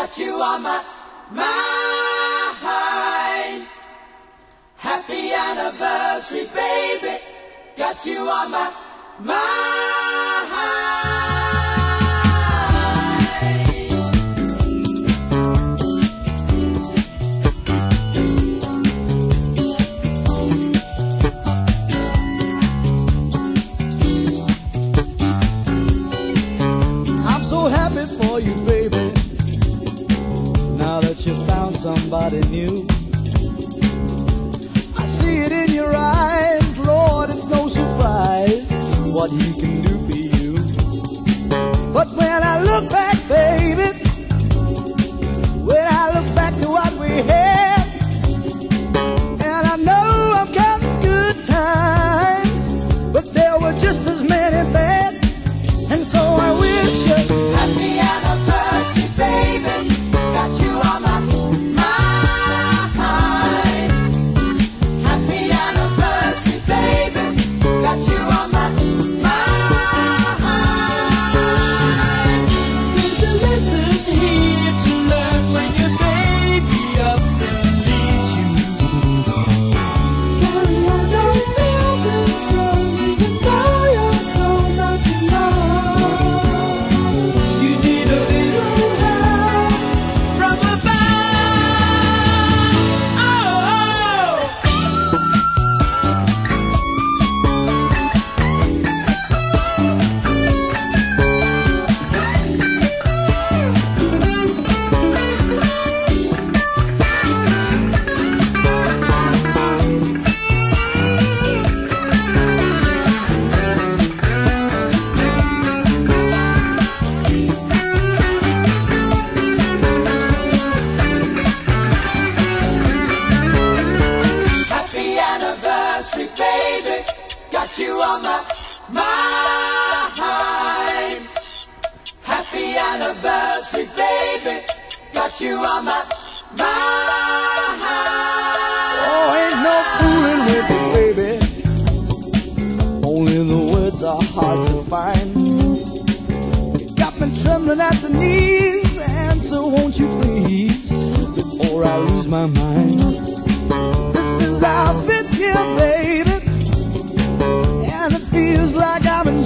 got you on my mind. Happy anniversary, baby. Got you on my mind. I'm so happy for you somebody new. I see it in your eyes, Lord, it's no surprise what He can do for you. But when I look back, Oh, ain't no fooling with baby. Only the words are hard to find. You got me trembling at the knees And so won't you please Before I lose my mind. This is our fifth year, baby And it feels like I'm in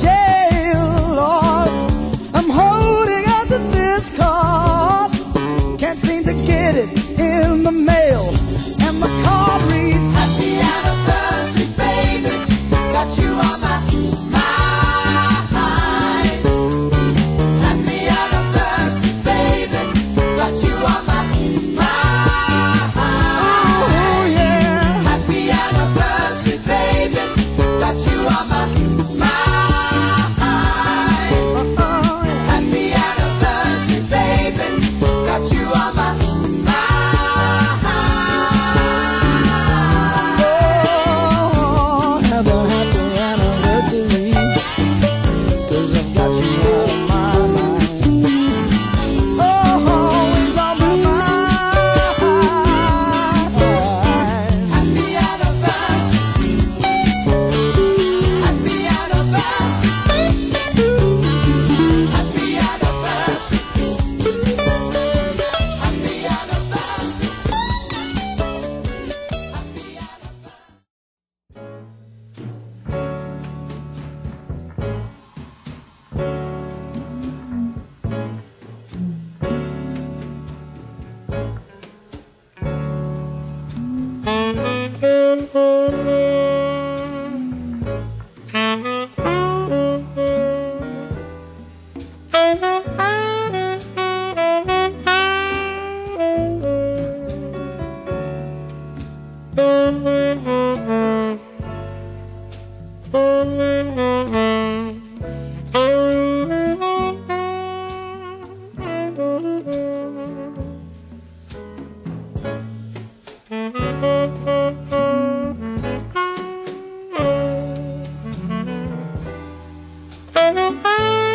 Música